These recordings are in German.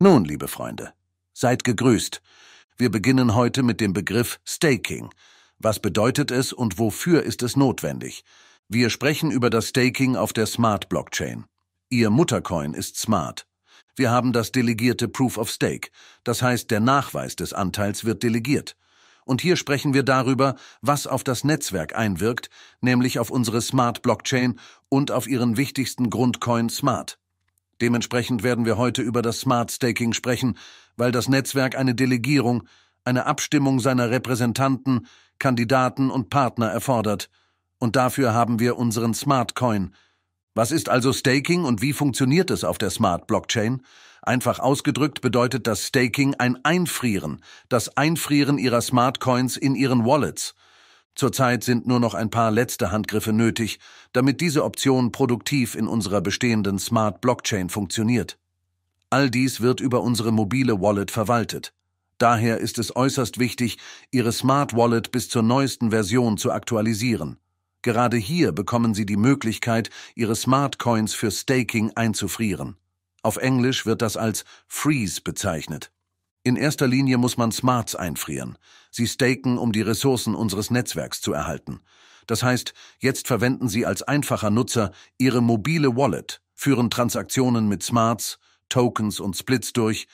Nun, liebe Freunde, seid gegrüßt. Wir beginnen heute mit dem Begriff Staking. Was bedeutet es und wofür ist es notwendig? Wir sprechen über das Staking auf der Smart Blockchain. Ihr Muttercoin ist Smart. Wir haben das delegierte Proof of Stake, das heißt, der Nachweis des Anteils wird delegiert. Und hier sprechen wir darüber, was auf das Netzwerk einwirkt, nämlich auf unsere Smart Blockchain und auf ihren wichtigsten Grundcoin Smart. Dementsprechend werden wir heute über das Smart Staking sprechen, weil das Netzwerk eine Delegierung, eine Abstimmung seiner Repräsentanten, Kandidaten und Partner erfordert. Und dafür haben wir unseren Smart Coin. Was ist also Staking und wie funktioniert es auf der Smart Blockchain? Einfach ausgedrückt bedeutet das Staking ein Einfrieren, das Einfrieren ihrer Smart Coins in ihren Wallets. Zurzeit sind nur noch ein paar letzte Handgriffe nötig, damit diese Option produktiv in unserer bestehenden Smart Blockchain funktioniert. All dies wird über unsere mobile Wallet verwaltet. Daher ist es äußerst wichtig, Ihre Smart Wallet bis zur neuesten Version zu aktualisieren. Gerade hier bekommen Sie die Möglichkeit, Ihre Smart Coins für Staking einzufrieren. Auf Englisch wird das als Freeze bezeichnet. In erster Linie muss man Smarts einfrieren. Sie staken, um die Ressourcen unseres Netzwerks zu erhalten. Das heißt, jetzt verwenden Sie als einfacher Nutzer Ihre mobile Wallet, führen Transaktionen mit Smarts, Tokens und Splits durch,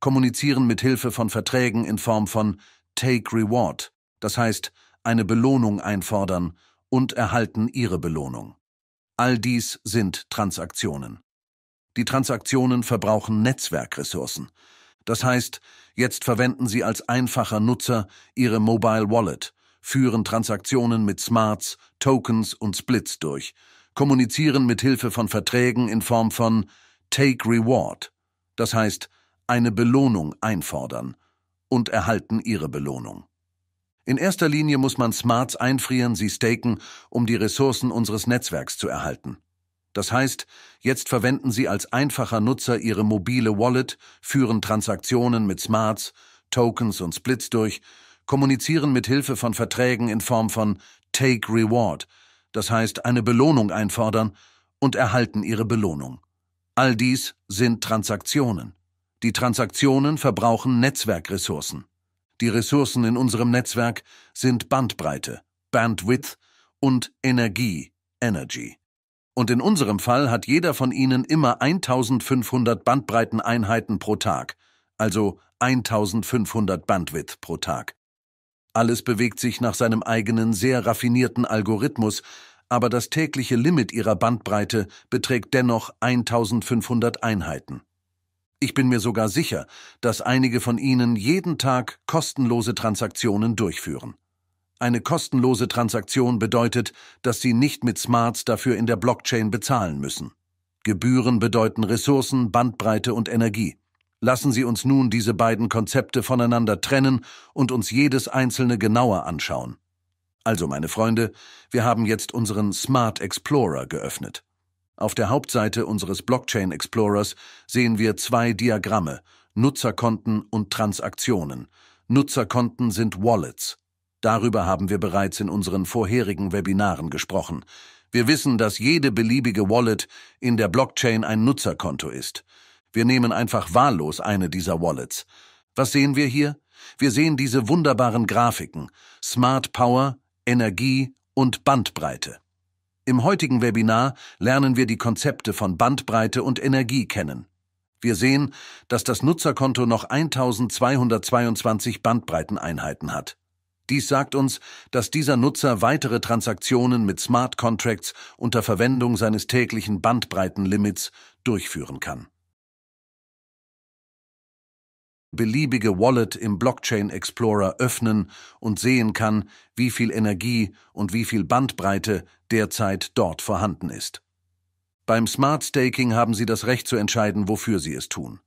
kommunizieren mit Hilfe von Verträgen in Form von Take Reward, das heißt, eine Belohnung einfordern und erhalten Ihre Belohnung. All dies sind Transaktionen. Die Transaktionen verbrauchen Netzwerkressourcen. Das heißt, jetzt verwenden Sie als einfacher Nutzer Ihre Mobile Wallet, führen Transaktionen mit Smarts, Tokens und Splits durch, kommunizieren mit Hilfe von Verträgen in Form von Take Reward, das heißt eine Belohnung einfordern und erhalten Ihre Belohnung. In erster Linie muss man Smarts einfrieren, sie staken, um die Ressourcen unseres Netzwerks zu erhalten. Das heißt, jetzt verwenden Sie als einfacher Nutzer Ihre mobile Wallet, führen Transaktionen mit Smarts, Tokens und Splits durch, kommunizieren mit Hilfe von Verträgen in Form von Take Reward, das heißt eine Belohnung einfordern und erhalten Ihre Belohnung. All dies sind Transaktionen. Die Transaktionen verbrauchen Netzwerkressourcen. Die Ressourcen in unserem Netzwerk sind Bandbreite, Bandwidth und Energie, Energy. Und in unserem Fall hat jeder von Ihnen immer 1500 Bandbreiteneinheiten pro Tag, also 1500 Bandwidth pro Tag. Alles bewegt sich nach seinem eigenen sehr raffinierten Algorithmus, aber das tägliche Limit ihrer Bandbreite beträgt dennoch 1500 Einheiten. Ich bin mir sogar sicher, dass einige von Ihnen jeden Tag kostenlose Transaktionen durchführen. Eine kostenlose Transaktion bedeutet, dass Sie nicht mit Smarts dafür in der Blockchain bezahlen müssen. Gebühren bedeuten Ressourcen, Bandbreite und Energie. Lassen Sie uns nun diese beiden Konzepte voneinander trennen und uns jedes einzelne genauer anschauen. Also, meine Freunde, wir haben jetzt unseren Smart Explorer geöffnet. Auf der Hauptseite unseres Blockchain Explorers sehen wir zwei Diagramme, Nutzerkonten und Transaktionen. Nutzerkonten sind Wallets. Darüber haben wir bereits in unseren vorherigen Webinaren gesprochen. Wir wissen, dass jede beliebige Wallet in der Blockchain ein Nutzerkonto ist. Wir nehmen einfach wahllos eine dieser Wallets. Was sehen wir hier? Wir sehen diese wunderbaren Grafiken. Smart Power, Energie und Bandbreite. Im heutigen Webinar lernen wir die Konzepte von Bandbreite und Energie kennen. Wir sehen, dass das Nutzerkonto noch 1222 Bandbreiteneinheiten hat. Dies sagt uns, dass dieser Nutzer weitere Transaktionen mit Smart Contracts unter Verwendung seines täglichen Bandbreitenlimits durchführen kann. Beliebige Wallet im Blockchain Explorer öffnen und sehen kann, wie viel Energie und wie viel Bandbreite derzeit dort vorhanden ist. Beim Smart Staking haben Sie das Recht zu entscheiden, wofür Sie es tun.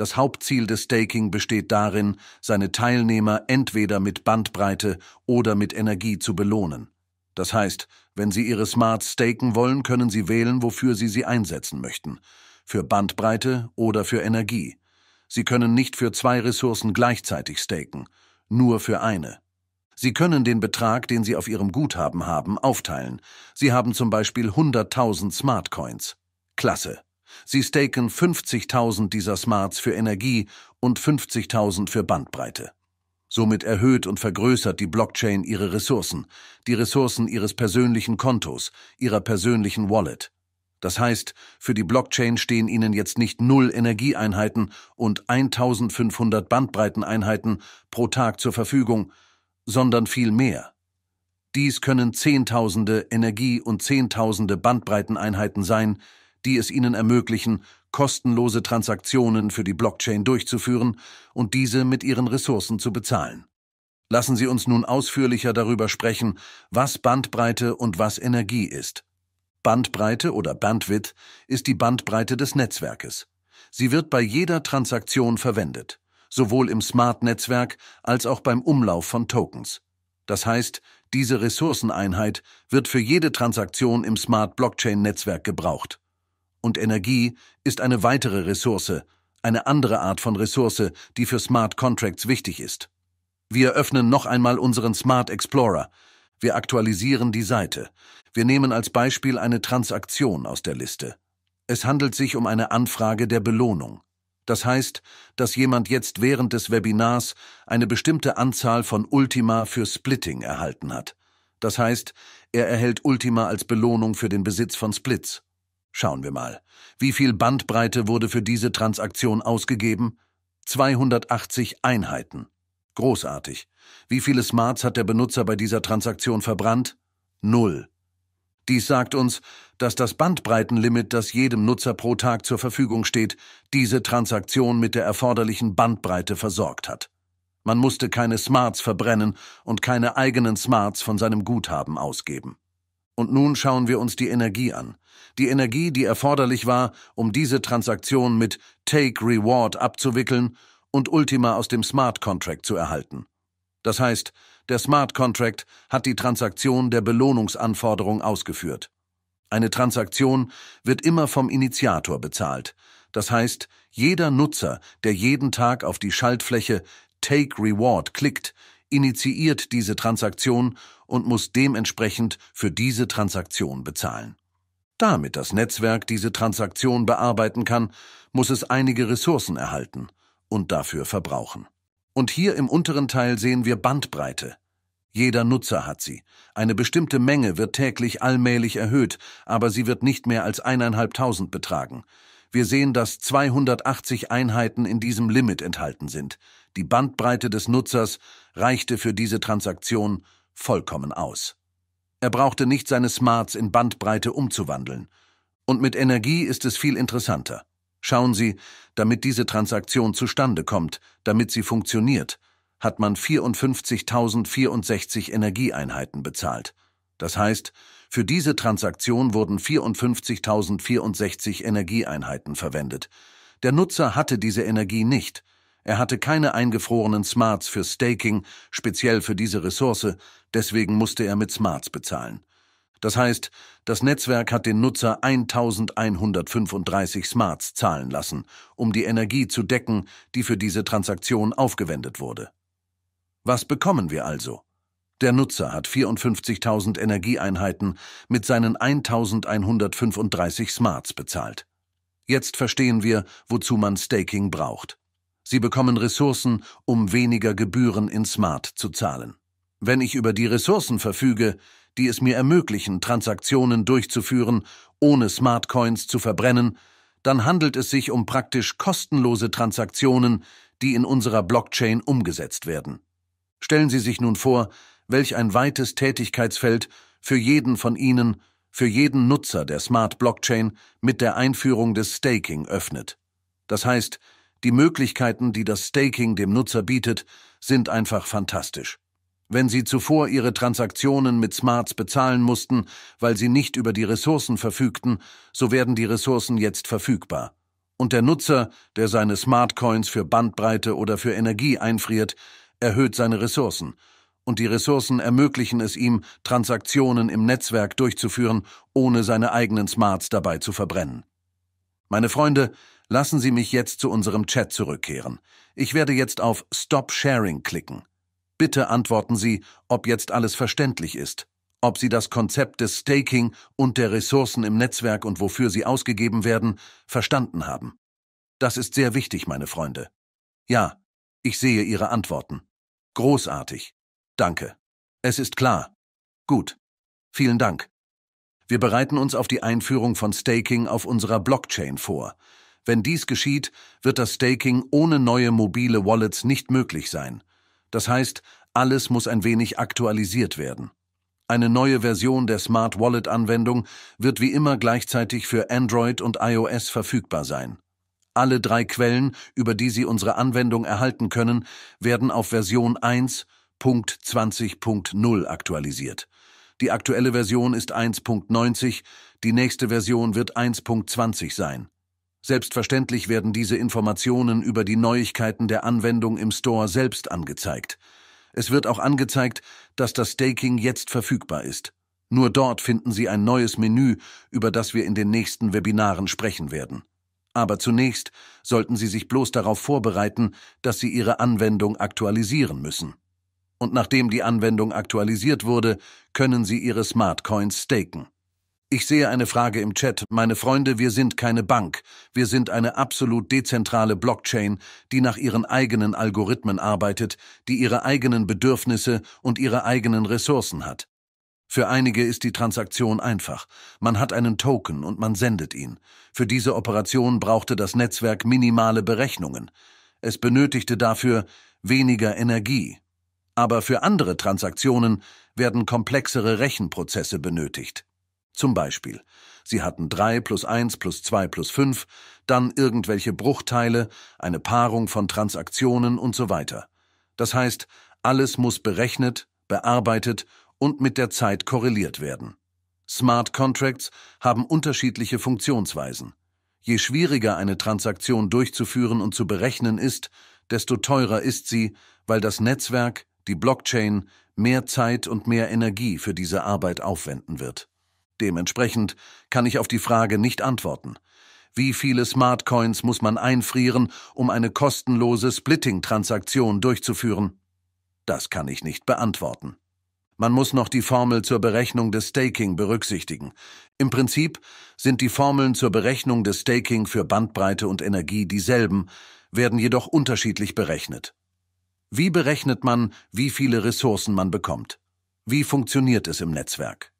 Das Hauptziel des Staking besteht darin, seine Teilnehmer entweder mit Bandbreite oder mit Energie zu belohnen. Das heißt, wenn Sie Ihre Smarts staken wollen, können Sie wählen, wofür Sie sie einsetzen möchten. Für Bandbreite oder für Energie. Sie können nicht für zwei Ressourcen gleichzeitig staken, nur für eine. Sie können den Betrag, den Sie auf Ihrem Guthaben haben, aufteilen. Sie haben zum Beispiel 100.000 Smartcoins. Klasse. Sie staken 50.000 dieser Smarts für Energie und 50.000 für Bandbreite. Somit erhöht und vergrößert die Blockchain ihre Ressourcen, die Ressourcen ihres persönlichen Kontos, ihrer persönlichen Wallet. Das heißt, für die Blockchain stehen Ihnen jetzt nicht null Energieeinheiten und 1500 Bandbreiteneinheiten pro Tag zur Verfügung, sondern viel mehr. Dies können Zehntausende Energie- und Zehntausende Bandbreiteneinheiten sein, die es Ihnen ermöglichen, kostenlose Transaktionen für die Blockchain durchzuführen und diese mit Ihren Ressourcen zu bezahlen. Lassen Sie uns nun ausführlicher darüber sprechen, was Bandbreite und was Energie ist. Bandbreite oder Bandwidth ist die Bandbreite des Netzwerkes. Sie wird bei jeder Transaktion verwendet, sowohl im Smart-Netzwerk als auch beim Umlauf von Tokens. Das heißt, diese Ressourceneinheit wird für jede Transaktion im Smart-Blockchain-Netzwerk gebraucht. Und Energie ist eine weitere Ressource, eine andere Art von Ressource, die für Smart Contracts wichtig ist. Wir öffnen noch einmal unseren Smart Explorer, wir aktualisieren die Seite. Wir nehmen als Beispiel eine Transaktion aus der Liste. Es handelt sich um eine Anfrage der Belohnung. Das heißt, dass jemand jetzt während des Webinars eine bestimmte Anzahl von Ultima für Splitting erhalten hat. Das heißt, er erhält Ultima als Belohnung für den Besitz von Splits. Schauen wir mal. Wie viel Bandbreite wurde für diese Transaktion ausgegeben? 280 Einheiten. Großartig. Wie viele Smarts hat der Benutzer bei dieser Transaktion verbrannt? Null. Dies sagt uns, dass das Bandbreitenlimit, das jedem Nutzer pro Tag zur Verfügung steht, diese Transaktion mit der erforderlichen Bandbreite versorgt hat. Man musste keine Smarts verbrennen und keine eigenen Smarts von seinem Guthaben ausgeben. Und nun schauen wir uns die Energie an. Die Energie, die erforderlich war, um diese Transaktion mit Take Reward abzuwickeln und Ultima aus dem Smart Contract zu erhalten. Das heißt, der Smart Contract hat die Transaktion der Belohnungsanforderung ausgeführt. Eine Transaktion wird immer vom Initiator bezahlt. Das heißt, jeder Nutzer, der jeden Tag auf die Schaltfläche Take Reward klickt, initiiert diese Transaktion und muss dementsprechend für diese Transaktion bezahlen. Damit das Netzwerk diese Transaktion bearbeiten kann, muss es einige Ressourcen erhalten und dafür verbrauchen. Und hier im unteren Teil sehen wir Bandbreite. Jeder Nutzer hat sie. Eine bestimmte Menge wird täglich allmählich erhöht, aber sie wird nicht mehr als eineinhalbtausend betragen. Wir sehen, dass 280 Einheiten in diesem Limit enthalten sind. Die Bandbreite des Nutzers reichte für diese Transaktion vollkommen aus. Er brauchte nicht seine Smarts in Bandbreite umzuwandeln. Und mit Energie ist es viel interessanter. Schauen Sie, damit diese Transaktion zustande kommt, damit sie funktioniert, hat man 54.064 Energieeinheiten bezahlt. Das heißt, für diese Transaktion wurden 54.064 Energieeinheiten verwendet. Der Nutzer hatte diese Energie nicht. Er hatte keine eingefrorenen Smarts für Staking, speziell für diese Ressource, deswegen musste er mit Smarts bezahlen. Das heißt, das Netzwerk hat den Nutzer 1135 Smarts zahlen lassen, um die Energie zu decken, die für diese Transaktion aufgewendet wurde. Was bekommen wir also? Der Nutzer hat 54.000 Energieeinheiten mit seinen 1135 Smarts bezahlt. Jetzt verstehen wir, wozu man Staking braucht. Sie bekommen Ressourcen, um weniger Gebühren in Smart zu zahlen. Wenn ich über die Ressourcen verfüge, die es mir ermöglichen, Transaktionen durchzuführen, ohne Smartcoins zu verbrennen, dann handelt es sich um praktisch kostenlose Transaktionen, die in unserer Blockchain umgesetzt werden. Stellen Sie sich nun vor, welch ein weites Tätigkeitsfeld für jeden von Ihnen, für jeden Nutzer der Smart Blockchain mit der Einführung des Staking öffnet. Das heißt, die Möglichkeiten, die das Staking dem Nutzer bietet, sind einfach fantastisch. Wenn Sie zuvor Ihre Transaktionen mit Smarts bezahlen mussten, weil Sie nicht über die Ressourcen verfügten, so werden die Ressourcen jetzt verfügbar. Und der Nutzer, der seine Smartcoins für Bandbreite oder für Energie einfriert, erhöht seine Ressourcen. Und die Ressourcen ermöglichen es ihm, Transaktionen im Netzwerk durchzuführen, ohne seine eigenen Smarts dabei zu verbrennen. Meine Freunde, lassen Sie mich jetzt zu unserem Chat zurückkehren. Ich werde jetzt auf Stop Sharing klicken. Bitte antworten Sie, ob jetzt alles verständlich ist. ob Sie das Konzept des Staking und der Ressourcen im Netzwerk und wofür sie ausgegeben werden, verstanden haben. Das ist sehr wichtig, meine Freunde. Ja, ich sehe Ihre Antworten. Großartig. Danke. Es ist klar. Gut. Vielen Dank. Wir bereiten uns auf die Einführung von Staking auf unserer Blockchain vor. Wenn dies geschieht, wird das Staking ohne neue mobile Wallets nicht möglich sein. Das heißt, alles muss ein wenig aktualisiert werden. Eine neue Version der Smart Wallet Anwendung wird wie immer gleichzeitig für Android und iOS verfügbar sein. Alle drei Quellen, über die Sie unsere Anwendung erhalten können, werden auf Version 1.20.0 aktualisiert. Die aktuelle Version ist 1.90, die nächste Version wird 1.20 sein. Selbstverständlich werden diese Informationen über die Neuigkeiten der Anwendung im Store selbst angezeigt. Es wird auch angezeigt, dass das Staking jetzt verfügbar ist. Nur dort finden Sie ein neues Menü, über das wir in den nächsten Webinaren sprechen werden. Aber zunächst sollten Sie sich bloß darauf vorbereiten, dass Sie Ihre Anwendung aktualisieren müssen. Und nachdem die Anwendung aktualisiert wurde, können Sie Ihre Smartcoins staken. Ich sehe eine Frage im Chat. Meine Freunde, wir sind keine Bank. Wir sind eine absolut dezentrale Blockchain, die nach ihren eigenen Algorithmen arbeitet, die ihre eigenen Bedürfnisse und ihre eigenen Ressourcen hat. Für einige ist die Transaktion einfach. Man hat einen Token und man sendet ihn. Für diese Operation brauchte das Netzwerk minimale Berechnungen. Es benötigte dafür weniger Energie. Aber für andere Transaktionen werden komplexere Rechenprozesse benötigt. Zum Beispiel, sie hatten 3 plus 1 plus 2 plus 5, dann irgendwelche Bruchteile, eine Paarung von Transaktionen und so weiter. Das heißt, alles muss berechnet, bearbeitet und mit der Zeit korreliert werden. Smart Contracts haben unterschiedliche Funktionsweisen. Je schwieriger eine Transaktion durchzuführen und zu berechnen ist, desto teurer ist sie, weil das Netzwerk, die Blockchain, mehr Zeit und mehr Energie für diese Arbeit aufwenden wird. Dementsprechend kann ich auf die Frage nicht antworten. Wie viele Smartcoins muss man einfrieren, um eine kostenlose Splitting-Transaktion durchzuführen? Das kann ich nicht beantworten. Man muss noch die Formel zur Berechnung des Staking berücksichtigen. Im Prinzip sind die Formeln zur Berechnung des Staking für Bandbreite und Energie dieselben, werden jedoch unterschiedlich berechnet. Wie berechnet man, wie viele Ressourcen man bekommt? Wie funktioniert es im Netzwerk?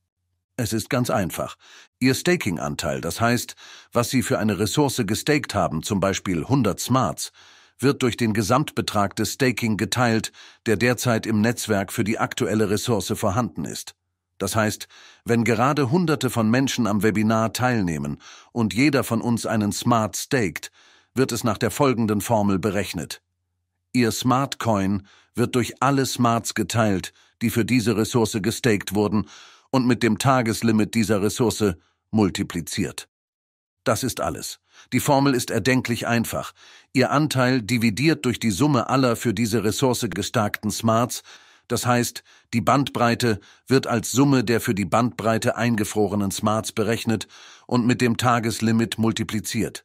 Es ist ganz einfach. Ihr Staking-Anteil, das heißt, was Sie für eine Ressource gestaked haben, zum Beispiel 100 Smarts, wird durch den Gesamtbetrag des Staking geteilt, der derzeit im Netzwerk für die aktuelle Ressource vorhanden ist. Das heißt, wenn gerade Hunderte von Menschen am Webinar teilnehmen und jeder von uns einen Smart staked, wird es nach der folgenden Formel berechnet. Ihr Smart Coin wird durch alle Smarts geteilt, die für diese Ressource gestaked wurden und mit dem Tageslimit dieser Ressource multipliziert. Das ist alles. Die Formel ist erdenklich einfach. Ihr Anteil dividiert durch die Summe aller für diese Ressource gestarkten Smarts, das heißt, die Bandbreite wird als Summe der für die Bandbreite eingefrorenen Smarts berechnet und mit dem Tageslimit multipliziert.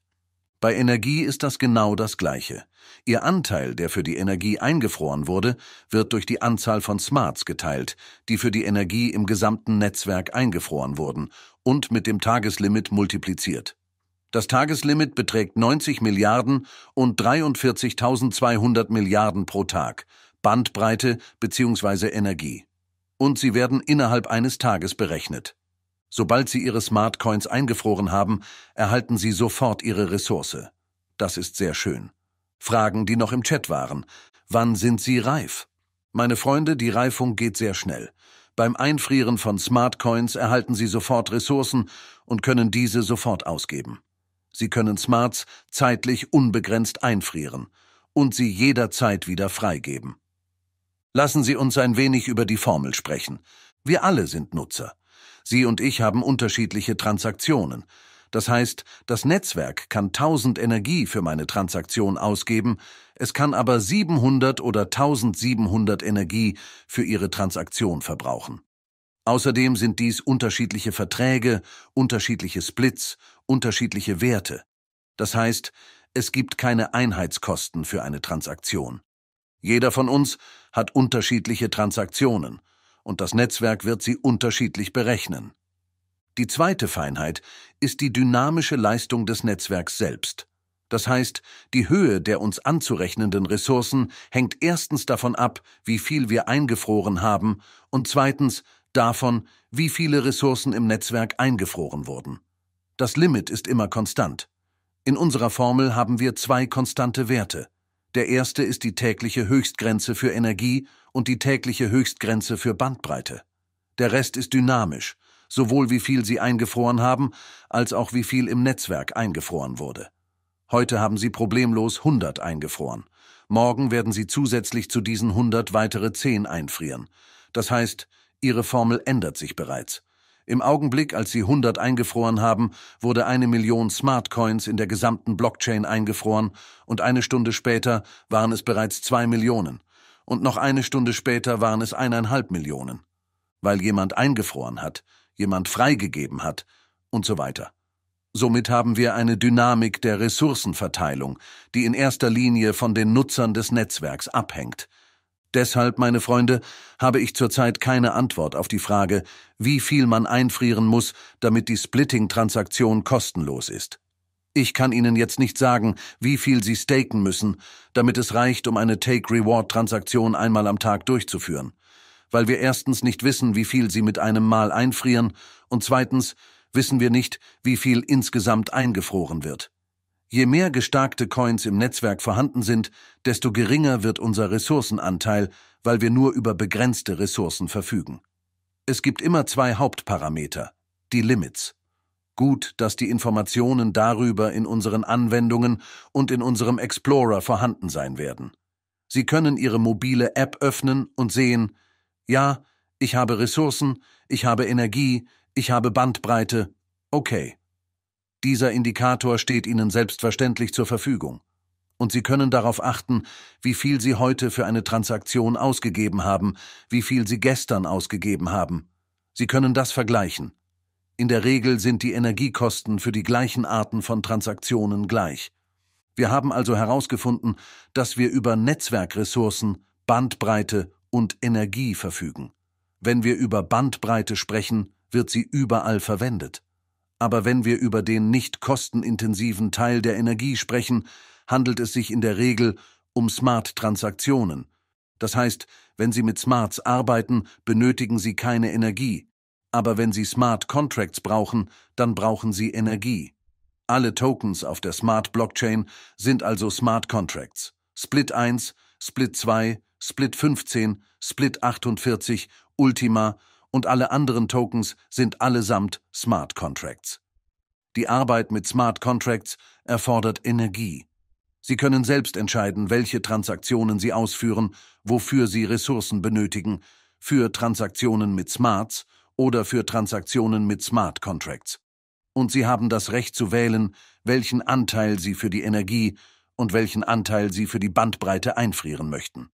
Bei Energie ist das genau das Gleiche. Ihr Anteil, der für die Energie eingefroren wurde, wird durch die Anzahl von Smarts geteilt, die für die Energie im gesamten Netzwerk eingefroren wurden, und mit dem Tageslimit multipliziert. Das Tageslimit beträgt 90 Milliarden und 43.200 Milliarden pro Tag, Bandbreite bzw. Energie. Und sie werden innerhalb eines Tages berechnet. Sobald Sie Ihre Smartcoins eingefroren haben, erhalten Sie sofort Ihre Ressource. Das ist sehr schön. Fragen, die noch im Chat waren. Wann sind Sie reif? Meine Freunde, die Reifung geht sehr schnell. Beim Einfrieren von Smartcoins erhalten Sie sofort Ressourcen und können diese sofort ausgeben. Sie können Smarts zeitlich unbegrenzt einfrieren und sie jederzeit wieder freigeben. Lassen Sie uns ein wenig über die Formel sprechen. Wir alle sind Nutzer. Sie und ich haben unterschiedliche Transaktionen. Das heißt, das Netzwerk kann 1000 Energie für meine Transaktion ausgeben, es kann aber 700 oder 1700 Energie für Ihre Transaktion verbrauchen. Außerdem sind dies unterschiedliche Verträge, unterschiedliche Splits, unterschiedliche Werte. Das heißt, es gibt keine Einheitskosten für eine Transaktion. Jeder von uns hat unterschiedliche Transaktionen, und das Netzwerk wird sie unterschiedlich berechnen. Die zweite Feinheit ist die dynamische Leistung des Netzwerks selbst. Das heißt, die Höhe der uns anzurechnenden Ressourcen hängt erstens davon ab, wie viel wir eingefroren haben, und zweitens davon, wie viele Ressourcen im Netzwerk eingefroren wurden. Das Limit ist immer konstant. In unserer Formel haben wir zwei konstante Werte. Der erste ist die tägliche Höchstgrenze für Energie und die tägliche Höchstgrenze für Bandbreite. Der Rest ist dynamisch, sowohl wie viel Sie eingefroren haben, als auch wie viel im Netzwerk eingefroren wurde. Heute haben Sie problemlos 100 eingefroren. Morgen werden Sie zusätzlich zu diesen 100 weitere 10 einfrieren. Das heißt, Ihre Formel ändert sich bereits. Im Augenblick, als Sie 100 eingefroren haben, wurde eine Million Smartcoins in der gesamten Blockchain eingefroren und eine Stunde später waren es bereits zwei Millionen. Und noch eine Stunde später waren es eineinhalb Millionen. Weil jemand eingefroren hat, jemand freigegeben hat und so weiter. Somit haben wir eine Dynamik der Ressourcenverteilung, die in erster Linie von den Nutzern des Netzwerks abhängt. Deshalb, meine Freunde, habe ich zurzeit keine Antwort auf die Frage, wie viel man einfrieren muss, damit die Splitting-Transaktion kostenlos ist. Ich kann Ihnen jetzt nicht sagen, wie viel Sie staken müssen, damit es reicht, um eine Take-Reward-Transaktion einmal am Tag durchzuführen. Weil wir erstens nicht wissen, wie viel Sie mit einem Mal einfrieren und zweitens wissen wir nicht, wie viel insgesamt eingefroren wird. Je mehr gestarkte Coins im Netzwerk vorhanden sind, desto geringer wird unser Ressourcenanteil, weil wir nur über begrenzte Ressourcen verfügen. Es gibt immer zwei Hauptparameter, die Limits. Gut, dass die Informationen darüber in unseren Anwendungen und in unserem Explorer vorhanden sein werden. Sie können Ihre mobile App öffnen und sehen, ja, ich habe Ressourcen, ich habe Energie, ich habe Bandbreite, okay. Dieser Indikator steht Ihnen selbstverständlich zur Verfügung. Und Sie können darauf achten, wie viel Sie heute für eine Transaktion ausgegeben haben, wie viel Sie gestern ausgegeben haben. Sie können das vergleichen. In der Regel sind die Energiekosten für die gleichen Arten von Transaktionen gleich. Wir haben also herausgefunden, dass wir über Netzwerkressourcen, Bandbreite und Energie verfügen. Wenn wir über Bandbreite sprechen, wird sie überall verwendet. Aber wenn wir über den nicht kostenintensiven Teil der Energie sprechen, handelt es sich in der Regel um Smart-Transaktionen. Das heißt, wenn Sie mit Smarts arbeiten, benötigen Sie keine Energie. Aber wenn Sie Smart Contracts brauchen, dann brauchen Sie Energie. Alle Tokens auf der Smart Blockchain sind also Smart Contracts. Split 1, Split 2, Split 15, Split 48, Ultima und alle anderen Tokens sind allesamt Smart Contracts. Die Arbeit mit Smart Contracts erfordert Energie. Sie können selbst entscheiden, welche Transaktionen Sie ausführen, wofür Sie Ressourcen benötigen, für Transaktionen mit Smarts oder für Transaktionen mit Smart Contracts. Und Sie haben das Recht zu wählen, welchen Anteil Sie für die Energie und welchen Anteil Sie für die Bandbreite einfrieren möchten.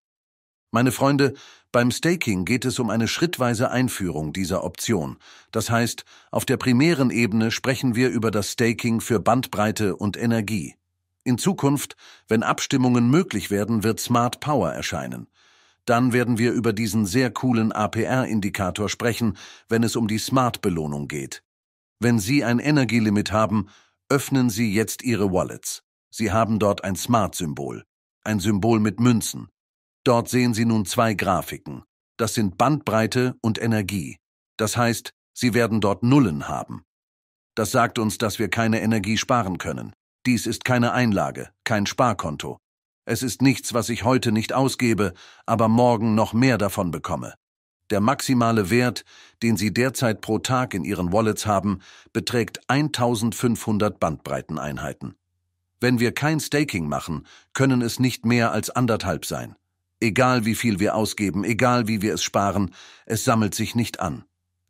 Meine Freunde, beim Staking geht es um eine schrittweise Einführung dieser Option. Das heißt, auf der primären Ebene sprechen wir über das Staking für Bandbreite und Energie. In Zukunft, wenn Abstimmungen möglich werden, wird Smart Power erscheinen. Dann werden wir über diesen sehr coolen APR-Indikator sprechen, wenn es um die Smart-Belohnung geht. Wenn Sie ein Energielimit haben, öffnen Sie jetzt Ihre Wallets. Sie haben dort ein Smart-Symbol, ein Symbol mit Münzen. Dort sehen Sie nun zwei Grafiken. Das sind Bandbreite und Energie. Das heißt, Sie werden dort Nullen haben. Das sagt uns, dass wir keine Energie sparen können. Dies ist keine Einlage, kein Sparkonto. Es ist nichts, was ich heute nicht ausgebe, aber morgen noch mehr davon bekomme. Der maximale Wert, den Sie derzeit pro Tag in Ihren Wallets haben, beträgt 1500 Bandbreiteneinheiten. Wenn wir kein Staking machen, können es nicht mehr als anderthalb sein. Egal wie viel wir ausgeben, egal wie wir es sparen, es sammelt sich nicht an.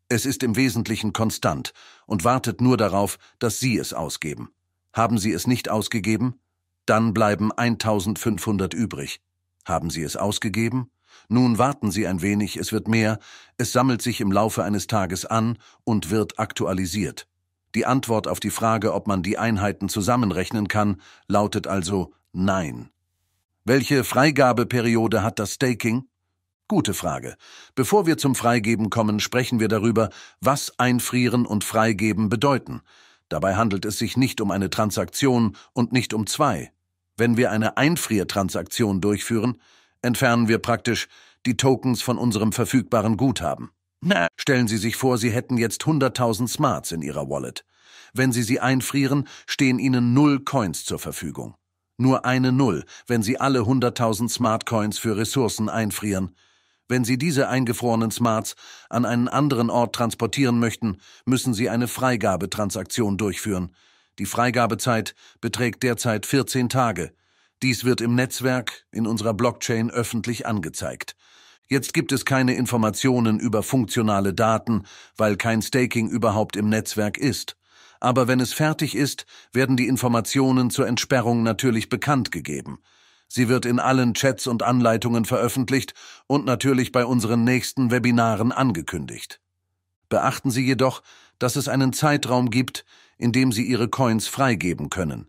Es ist im Wesentlichen konstant und wartet nur darauf, dass Sie es ausgeben. Haben Sie es nicht ausgegeben? Dann bleiben 1500 übrig. Haben Sie es ausgegeben? Nun warten Sie ein wenig, es wird mehr, es sammelt sich im Laufe eines Tages an und wird aktualisiert. Die Antwort auf die Frage, ob man die Einheiten zusammenrechnen kann, lautet also Nein. Welche Freigabeperiode hat das Staking? Gute Frage. Bevor wir zum Freigeben kommen, sprechen wir darüber, was Einfrieren und Freigeben bedeuten. Dabei handelt es sich nicht um eine Transaktion und nicht um zwei. Wenn wir eine Einfriertransaktion durchführen, entfernen wir praktisch die Tokens von unserem verfügbaren Guthaben. Na, stellen Sie sich vor, Sie hätten jetzt 100.000 Smarts in Ihrer Wallet. Wenn Sie sie einfrieren, stehen Ihnen null Coins zur Verfügung. Nur eine Null, wenn Sie alle 100.000 Smart Coins für Ressourcen einfrieren. Wenn Sie diese eingefrorenen Smarts an einen anderen Ort transportieren möchten, müssen Sie eine Freigabetransaktion durchführen. Die Freigabezeit beträgt derzeit 14 Tage. Dies wird im Netzwerk, in unserer Blockchain öffentlich angezeigt. Jetzt gibt es keine Informationen über funktionale Daten, weil kein Staking überhaupt im Netzwerk ist aber wenn es fertig ist, werden die Informationen zur Entsperrung natürlich bekannt gegeben. Sie wird in allen Chats und Anleitungen veröffentlicht und natürlich bei unseren nächsten Webinaren angekündigt. Beachten Sie jedoch, dass es einen Zeitraum gibt, in dem Sie Ihre Coins freigeben können.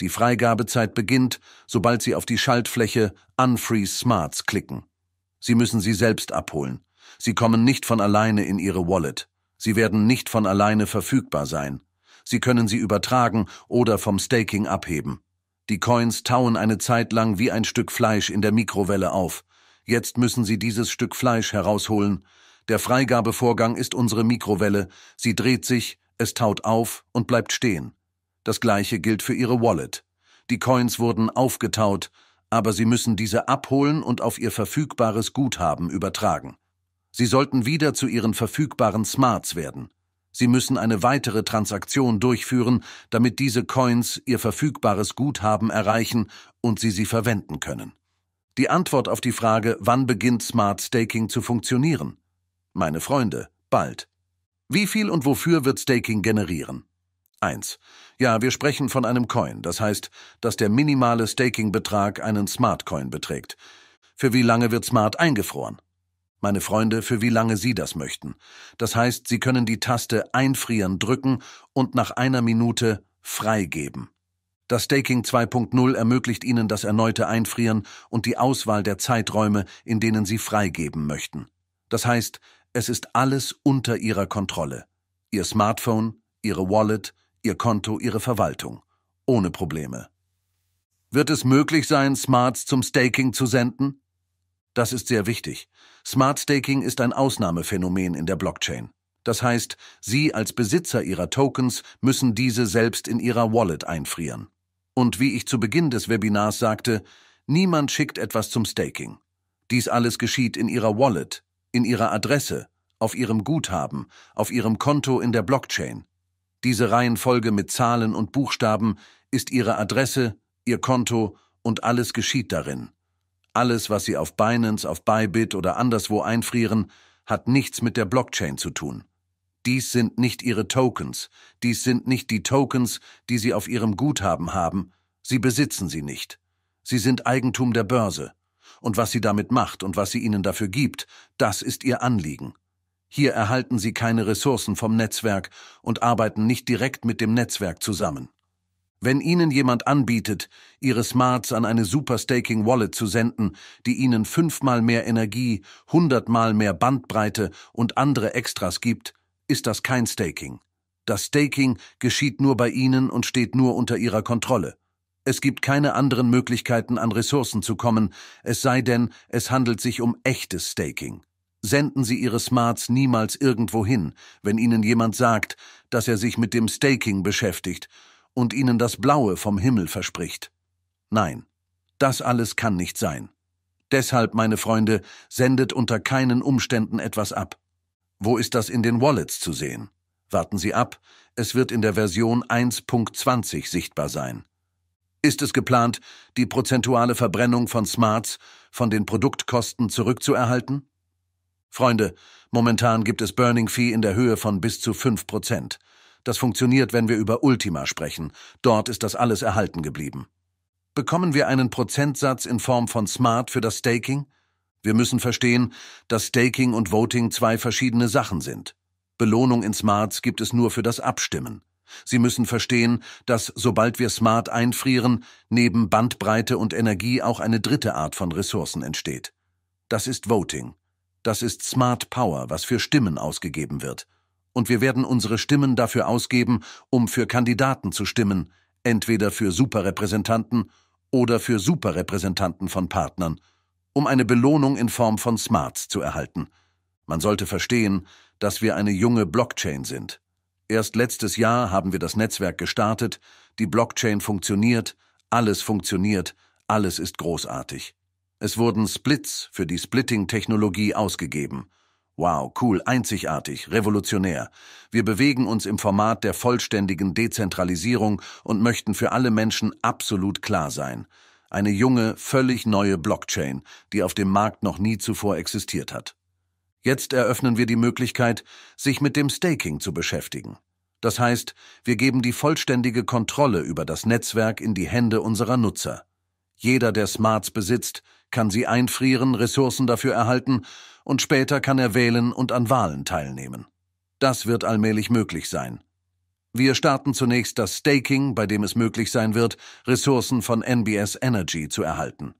Die Freigabezeit beginnt, sobald Sie auf die Schaltfläche Unfreeze Smarts klicken. Sie müssen sie selbst abholen. Sie kommen nicht von alleine in Ihre Wallet. Sie werden nicht von alleine verfügbar sein. Sie können sie übertragen oder vom Staking abheben. Die Coins tauen eine Zeit lang wie ein Stück Fleisch in der Mikrowelle auf. Jetzt müssen Sie dieses Stück Fleisch herausholen. Der Freigabevorgang ist unsere Mikrowelle. Sie dreht sich, es taut auf und bleibt stehen. Das gleiche gilt für Ihre Wallet. Die Coins wurden aufgetaut, aber Sie müssen diese abholen und auf Ihr verfügbares Guthaben übertragen. Sie sollten wieder zu Ihren verfügbaren Smarts werden. Sie müssen eine weitere Transaktion durchführen, damit diese Coins ihr verfügbares Guthaben erreichen und Sie sie verwenden können. Die Antwort auf die Frage, wann beginnt Smart Staking zu funktionieren? Meine Freunde, bald. Wie viel und wofür wird Staking generieren? 1. Ja, wir sprechen von einem Coin, das heißt, dass der minimale Staking-Betrag einen Smart Coin beträgt. Für wie lange wird Smart eingefroren? Meine Freunde, für wie lange Sie das möchten. Das heißt, Sie können die Taste Einfrieren drücken und nach einer Minute freigeben. Das Staking 2.0 ermöglicht Ihnen das erneute Einfrieren und die Auswahl der Zeiträume, in denen Sie freigeben möchten. Das heißt, es ist alles unter Ihrer Kontrolle. Ihr Smartphone, Ihre Wallet, Ihr Konto, Ihre Verwaltung. Ohne Probleme. Wird es möglich sein, Smarts zum Staking zu senden? Das ist sehr wichtig. Smart Staking ist ein Ausnahmephänomen in der Blockchain. Das heißt, Sie als Besitzer Ihrer Tokens müssen diese selbst in Ihrer Wallet einfrieren. Und wie ich zu Beginn des Webinars sagte, niemand schickt etwas zum Staking. Dies alles geschieht in Ihrer Wallet, in Ihrer Adresse, auf Ihrem Guthaben, auf Ihrem Konto in der Blockchain. Diese Reihenfolge mit Zahlen und Buchstaben ist Ihre Adresse, Ihr Konto und alles geschieht darin. Alles, was Sie auf Binance, auf Bybit oder anderswo einfrieren, hat nichts mit der Blockchain zu tun. Dies sind nicht Ihre Tokens, dies sind nicht die Tokens, die Sie auf Ihrem Guthaben haben, Sie besitzen sie nicht. Sie sind Eigentum der Börse. Und was sie damit macht und was sie ihnen dafür gibt, das ist ihr Anliegen. Hier erhalten sie keine Ressourcen vom Netzwerk und arbeiten nicht direkt mit dem Netzwerk zusammen. Wenn Ihnen jemand anbietet, Ihre Smarts an eine Super Staking Wallet zu senden, die Ihnen fünfmal mehr Energie, hundertmal mehr Bandbreite und andere Extras gibt, ist das kein Staking. Das Staking geschieht nur bei Ihnen und steht nur unter Ihrer Kontrolle. Es gibt keine anderen Möglichkeiten, an Ressourcen zu kommen, es sei denn, es handelt sich um echtes Staking. Senden Sie Ihre Smarts niemals irgendwo hin, wenn Ihnen jemand sagt, dass er sich mit dem Staking beschäftigt und ihnen das Blaue vom Himmel verspricht. Nein, das alles kann nicht sein. Deshalb, meine Freunde, sendet unter keinen Umständen etwas ab. Wo ist das in den Wallets zu sehen? Warten Sie ab, es wird in der Version 1.20 sichtbar sein. Ist es geplant, die prozentuale Verbrennung von Smarts von den Produktkosten zurückzuerhalten? Freunde, momentan gibt es Burning Fee in der Höhe von bis zu 5 Prozent. Das funktioniert, wenn wir über Ultima sprechen. Dort ist das alles erhalten geblieben. Bekommen wir einen Prozentsatz in Form von Smart für das Staking? Wir müssen verstehen, dass Staking und Voting zwei verschiedene Sachen sind. Belohnung in Smarts gibt es nur für das Abstimmen. Sie müssen verstehen, dass sobald wir Smart einfrieren, neben Bandbreite und Energie auch eine dritte Art von Ressourcen entsteht. Das ist Voting. Das ist Smart Power, was für Stimmen ausgegeben wird. Und wir werden unsere Stimmen dafür ausgeben, um für Kandidaten zu stimmen, entweder für Superrepräsentanten oder für Superrepräsentanten von Partnern, um eine Belohnung in Form von Smarts zu erhalten. Man sollte verstehen, dass wir eine junge Blockchain sind. Erst letztes Jahr haben wir das Netzwerk gestartet, die Blockchain funktioniert, alles funktioniert, alles ist großartig. Es wurden Splits für die Splitting-Technologie ausgegeben. Wow, cool, einzigartig, revolutionär. Wir bewegen uns im Format der vollständigen Dezentralisierung und möchten für alle Menschen absolut klar sein. Eine junge, völlig neue Blockchain, die auf dem Markt noch nie zuvor existiert hat. Jetzt eröffnen wir die Möglichkeit, sich mit dem Staking zu beschäftigen. Das heißt, wir geben die vollständige Kontrolle über das Netzwerk in die Hände unserer Nutzer. Jeder, der Smarts besitzt, kann sie einfrieren, Ressourcen dafür erhalten und später kann er wählen und an Wahlen teilnehmen. Das wird allmählich möglich sein. Wir starten zunächst das Staking, bei dem es möglich sein wird, Ressourcen von NBS Energy zu erhalten.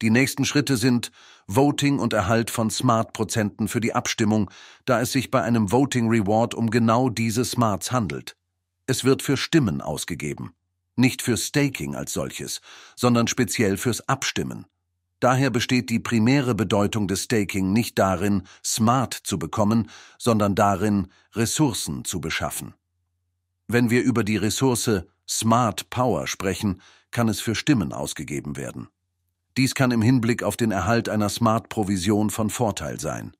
Die nächsten Schritte sind Voting und Erhalt von Smart-Prozenten für die Abstimmung, da es sich bei einem Voting Reward um genau diese Smarts handelt. Es wird für Stimmen ausgegeben. Nicht für Staking als solches, sondern speziell fürs Abstimmen. Daher besteht die primäre Bedeutung des Staking nicht darin, smart zu bekommen, sondern darin, Ressourcen zu beschaffen. Wenn wir über die Ressource Smart Power sprechen, kann es für Stimmen ausgegeben werden. Dies kann im Hinblick auf den Erhalt einer Smart-Provision von Vorteil sein.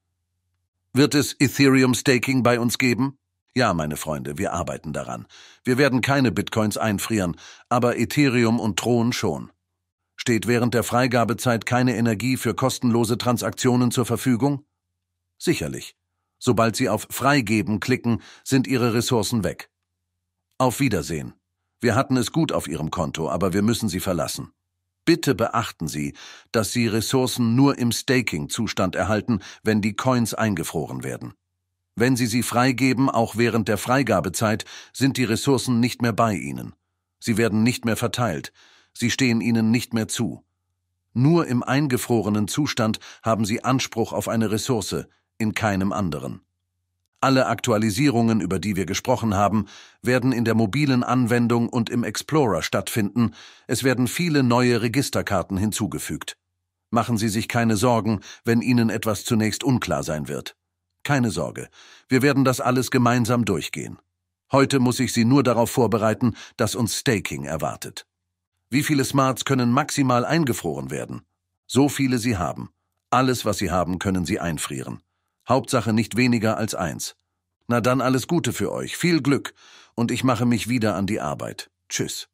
Wird es Ethereum Staking bei uns geben? Ja, meine Freunde, wir arbeiten daran. Wir werden keine Bitcoins einfrieren, aber Ethereum und Tron schon. Steht während der Freigabezeit keine Energie für kostenlose Transaktionen zur Verfügung? Sicherlich. Sobald Sie auf Freigeben klicken, sind Ihre Ressourcen weg. Auf Wiedersehen. Wir hatten es gut auf Ihrem Konto, aber wir müssen Sie verlassen. Bitte beachten Sie, dass Sie Ressourcen nur im Staking-Zustand erhalten, wenn die Coins eingefroren werden. Wenn Sie sie freigeben, auch während der Freigabezeit, sind die Ressourcen nicht mehr bei Ihnen. Sie werden nicht mehr verteilt, sie stehen ihnen nicht mehr zu. Nur im eingefrorenen Zustand haben sie Anspruch auf eine Ressource, in keinem anderen. Alle Aktualisierungen, über die wir gesprochen haben, werden in der mobilen Anwendung und im Explorer stattfinden. Es werden viele neue Registerkarten hinzugefügt. Machen Sie sich keine Sorgen, wenn Ihnen etwas zunächst unklar sein wird. Keine Sorge, wir werden das alles gemeinsam durchgehen. Heute muss ich Sie nur darauf vorbereiten, dass uns Staking erwartet. Wie viele Smarts können maximal eingefroren werden? So viele Sie haben. Alles, was Sie haben, können Sie einfrieren. Hauptsache nicht weniger als eins. Na dann alles Gute für euch, viel Glück, und ich mache mich wieder an die Arbeit. Tschüss.